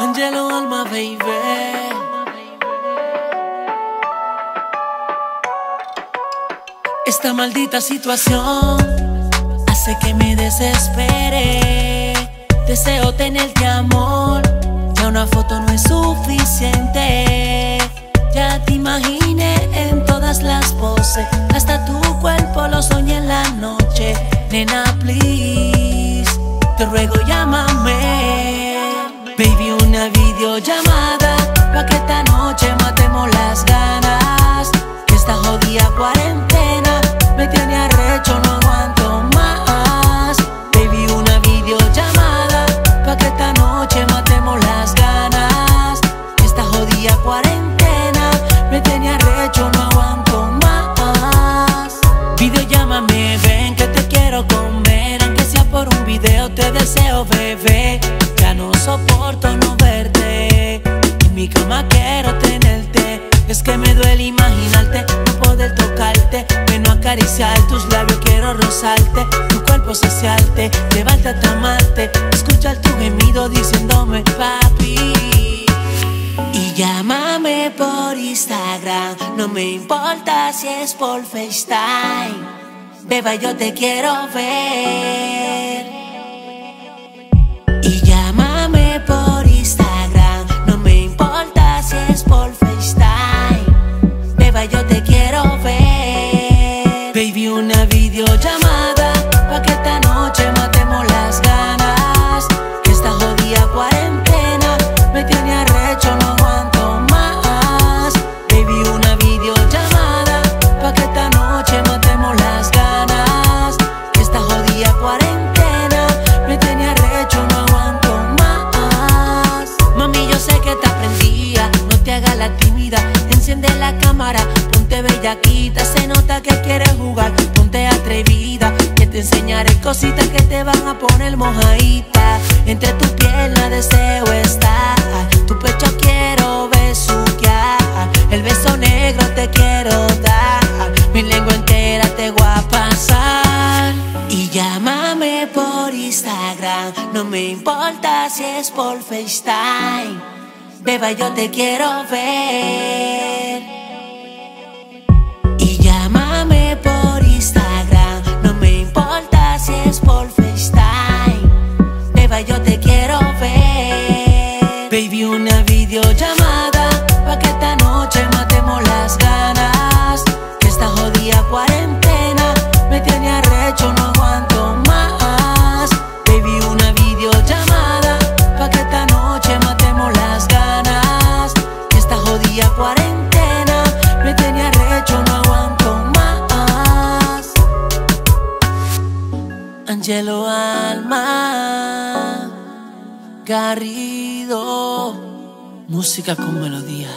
Angelo Alma, baby. Esta maldita situación hace que me desespere. Deseo tenerte amor, ya una foto no es suficiente. Ya te imaginé en todas las poses, hasta tu cuerpo lo soñé en la noche. Nena, please, te ruego videollamada, pa' que esta noche matemos las ganas. Que esta jodida cuarentena me tiene arrecho, no aguanto más. Baby, una videollamada, pa' que esta noche matemos las ganas. Que esta jodida cuarentena me tiene arrecho, no aguanto más. Videollámame, ven que te quiero comer, aunque sea por un video te deseo, bebé. Ya no soporto no verte, que me duele imaginarte, no poder tocarte, menos acariciar tus labios, quiero rozarte, tu cuerpo saciarte, llevarte a amarte, escuchar tu gemido diciéndome papi. Y llámame por Instagram, no me importa si es por FaceTime. Beba, yo te quiero ver. Bellaquita. Se nota que quieres jugar, ponte atrevida. Que te enseñaré cositas que te van a poner mojadita. Entre tu piernas deseo estar, tu pecho quiero besuquear. El beso negro te quiero dar, mi lengua entera te voy a pasar. Y llámame por Instagram, no me importa si es por FaceTime. Beba, yo te quiero ver. Baby, una videollamada, pa' que esta noche matemos las ganas. Que esta jodida cuarentena me tiene arrecho, no aguanto más. Baby, una videollamada, pa' que esta noche matemos las ganas. Que esta jodida cuarentena me tiene arrecho, no aguanto más. Angelo Alma Garrido, música con melodía.